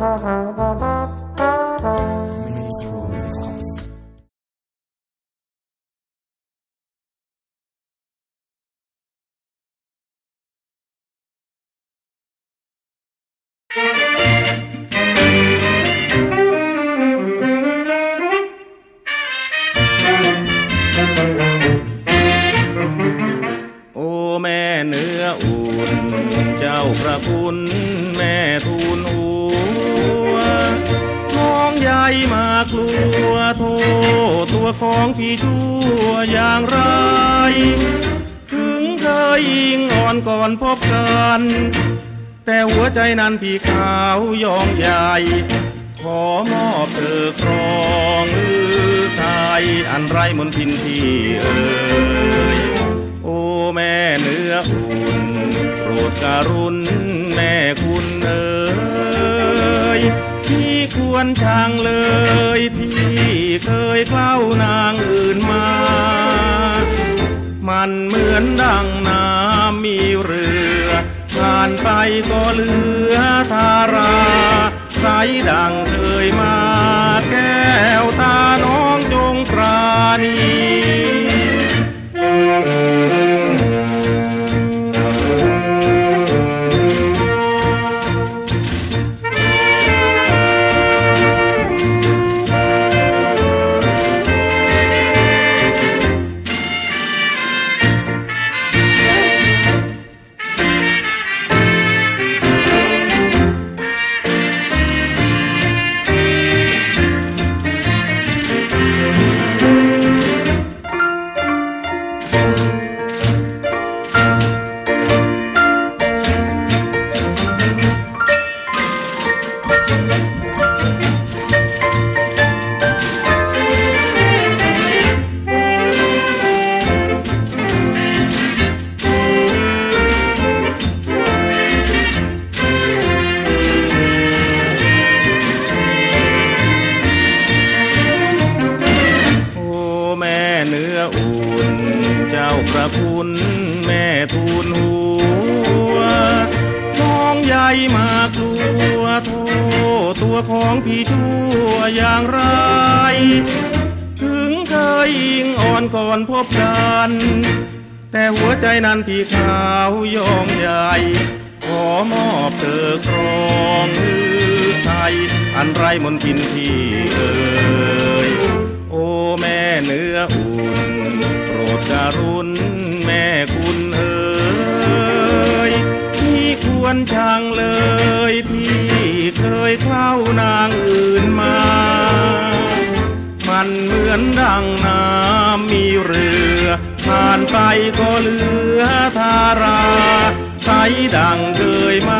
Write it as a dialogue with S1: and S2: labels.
S1: โอ้แม่เนื้ออุ่นเจ้าพระคุณแม่ทูนองใหญ่ มากลัวโทษตัวของพี่ชั่วอย่างไร ถึงเคยยิงอ่อนก่อนพบกัน แต่หัวใจนั้นพี่ขาวยองใหญ่ ขอมอบเธอครองหรือไทยอันไรมนทินที่เอ่ยโอ้แม่เนื้ออุ่นโปรดการุณแม่คุ วรช่างเลยที่เคยเข้านางอื่นมา มันเหมือนดังน้ำมีเรือ ผ่านไปก็เหลือทารา ใสดังเคยมา ระคุณแม่ทูลหัวน้องใหญ่มากลัวโทตัวของพี่ชั่วอย่างไร ถึงเคยยิงอ่อนก่อนพบกัน แต่หัวใจนั้นพี่ขาวยองใหญ่ ขอมอบเธอครองหรือไทย อันไรมนทินที่เอ่ย โอ้แม่เนื้ออุ่น โปรดกรุณแม่คุณเอ๋ยที่ควรช่างเลยที่เคยเข้านางอื่นมา มันเหมือนดังน้ำมีเรือ ผ่านไปก็เหลือทารา ใสดังเคยมา